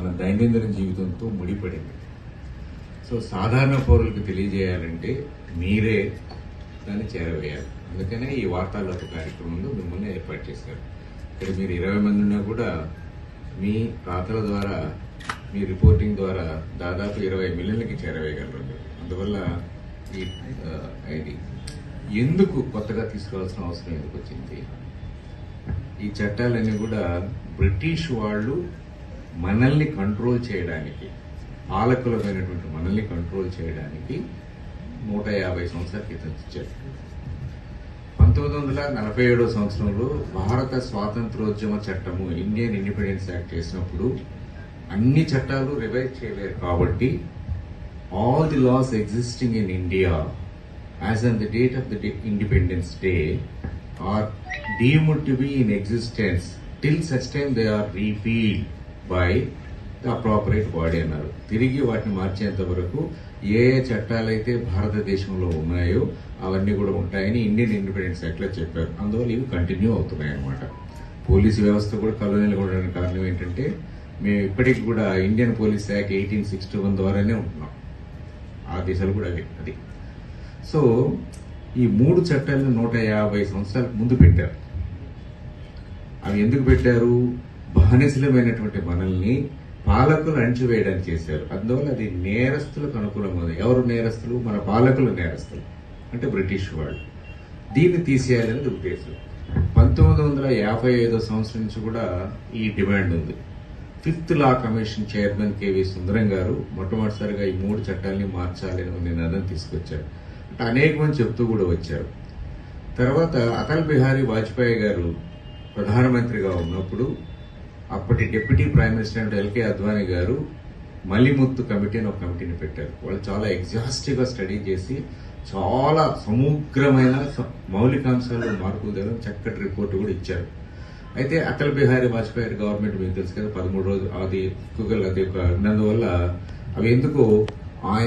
మన దైనందిన జీవితంతో ముడిపడింది. సో సాధారణ పౌరులకు తెలియజేయాలంటే మీరే దాన్ని చేరవేయాలి. అందుకనే ఈ వార్తాలోక కార్యక్రమంలో మిమ్మల్ని ఏర్పాటు చేశారు. ఇక్కడ మీరు ఇరవై మంది ఉన్నా కూడా మీ రాతల ద్వారా మీ రిపోర్టింగ్ ద్వారా దాదాపు ఇరవై మిలియన్లకి చేరవేయగలరు అందువల్ల ఈ ఇది ఎందుకు కొత్తగా తీసుకోవాల్సిన అవసరం ఎందుకు వచ్చింది? ఈ చట్టాలన్నీ కూడా బ్రిటిష్ వాళ్ళు మనల్ని కంట్రోల్ చేయడానికి పాలకులమైనటువంటి మనల్ని కంట్రోల్ చేయడానికి నూట యాభై సంవత్సరాల క్రితం ఇచ్చారు. పంతొమ్మిది వందల నలభై ఏడో సంవత్సరంలో భారత స్వాతంత్రోద్యమ చట్టము ఇండియన్ ఇండిపెండెన్స్ యాక్ట్ చేసినప్పుడు అన్ని చట్టాలు రివైజ్ చేయలేరు కాబట్టి all the laws existing in India as on the date of the independence day are deemed to be in existence till such time they are repealed by the appropriate body అన్నారు. తిరిగి వాటిని మార్చేంత వరకు ఏ ఏ చట్టాలైతే భారతదేశంలో ఉన్నాయో అవన్నీ కూడా ఉంటాయని ఇండియన్ ఇండిపెండెన్స్ యాక్ట్లో చెప్పారు. అందువల్ల ఇవి కంటిన్యూ అవుతున్నాయి అన్నమాట. పోలీసు వ్యవస్థ కూడా కలోనీలు ఉండడానికి కారణం ఏంటంటే మేము ఇప్పటికి కూడా Indian police act eighteen sixty one ద్వారానే ఉంటున్నాం. ఆ దిశలు కూడా అవి అది. సో ఈ మూడు చట్టాలను నూట యాభై సంవత్సరాలకు ముందు పెట్టారు. అవి ఎందుకు పెట్టారు? బానిసలమైనటువంటి మనల్ని పాలకులు అణచివేయడానికి చేశారు. అందువల్ల అది నేరస్తులకు అనుకూలంగా ఎవరు నేరస్తులు? మన పాలకులు నేరస్తులు. అంటే బ్రిటిష్ వాళ్ళు. దీన్ని తీసేయాలనేది ఉద్దేశం. పంతొమ్మిది వందల యాభై ఐదో సంవత్సరం నుంచి కూడా ఈ డిమాండ్ ఉంది. Fifth law commission chairman K V Sundaram గారు మొట్టమొదటిసారిగా ఈ మూడు చట్టాలని మార్చాలి అని నినాదం తీసుకొచ్చారు. అంటే అనేక మంది చెప్తూ కూడా వచ్చారు. తర్వాత అటల్ బిహారీ వాజ్పేయి గారు ప్రధానమంత్రిగా ఉన్నప్పుడు అప్పటి deputy prime minister L K Advani గారు మలిముత్తు కమిటీ అని ఒక కమిటీని పెట్టారు. వాళ్ళు చాలా ఎగ్జాస్టివ్గా స్టడీ చేసి చాలా సమగ్రమైన మౌలికాంశాలు మార్పులు తేవడం చక్కటి రిపోర్ట్ కూడా ఇచ్చారు. అయితే అటల్ బిహారీ వాజ్పేయి గవర్నమెంట్ మీకు తెలుసు కదా పదమూడు రోజులు అది కుగల్ అది ఒక వల్ల అవి ఎందుకు ఆయన